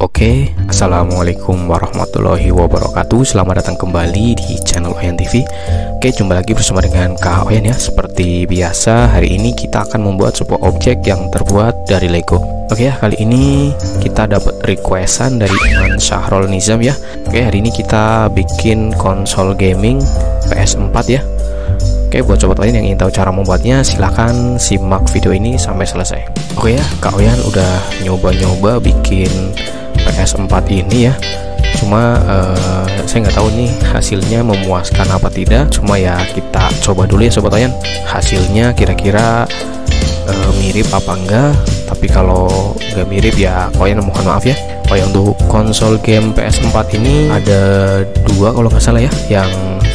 Oke, Assalamualaikum warahmatullahi wabarakatuh. Selamat datang kembali di channel Oyan TV Oke, jumpa lagi bersama dengan Kak Oyan ya. Seperti biasa, hari ini kita akan membuat sebuah objek yang terbuat dari Lego. Oke ya, kali ini kita dapat requestan dari Iman Syahrul Nizam ya. Oke, hari ini kita bikin konsol gaming PS4 ya. Oke, buat sobat Oyan yang ingin tahu cara membuatnya, silahkan simak video ini sampai selesai. Oke ya, Kak Oyan udah nyoba-nyoba bikin PS4 ini ya. Cuma uh, saya nggak tahu nih hasilnya memuaskan apa tidak. Cuma ya kita coba dulu ya sobat Oyan. Hasilnya kira-kira uh, mirip apa enggak? Tapi kalau nggak mirip ya Oyan mohon maaf ya. Oh untuk konsol game PS4 ini ada dua kalau nggak salah ya. Yang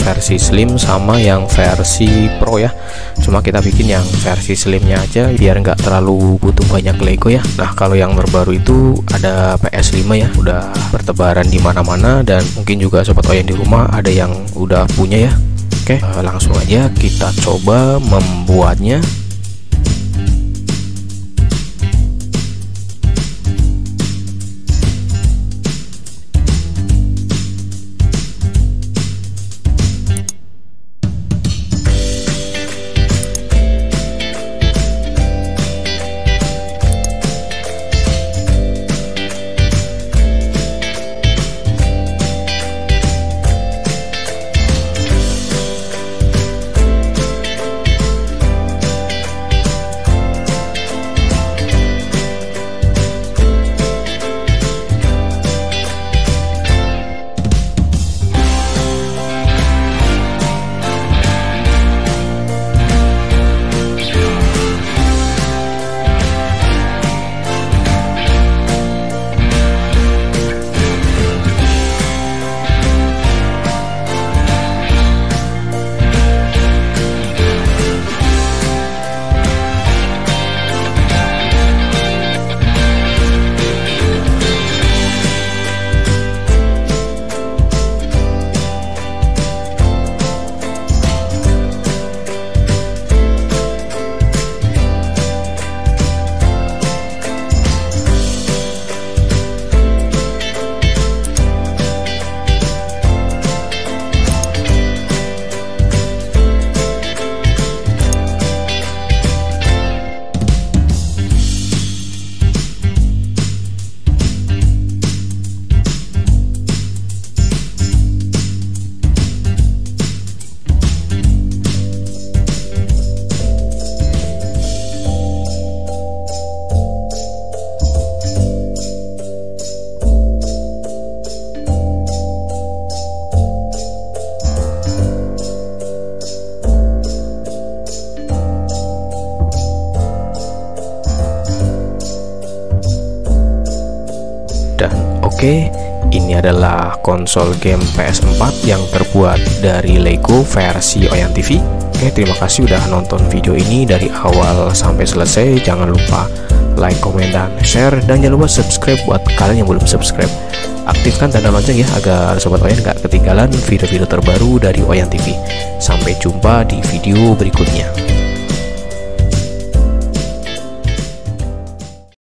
versi slim sama yang versi pro ya. Cuma kita bikin yang versi slimnya aja biar nggak terlalu butuh banyak Lego ya. Nah kalau yang terbaru itu ada PS5 ya. Udah bertebaran di mana-mana dan mungkin juga sobat Oyan di rumah ada yang udah punya ya. Oke eh, langsung aja kita coba membuatnya oke, ini adalah konsol game PS4 yang terbuat dari Lego versi Oyan TV. Oke, terima kasih udah nonton video ini dari awal sampai selesai. Jangan lupa like, komen, dan share. Dan jangan lupa subscribe buat kalian yang belum subscribe. Aktifkan tanda lonceng ya agar Sobat Oyan gak ketinggalan video-video terbaru dari Oyan TV. Sampai jumpa di video berikutnya.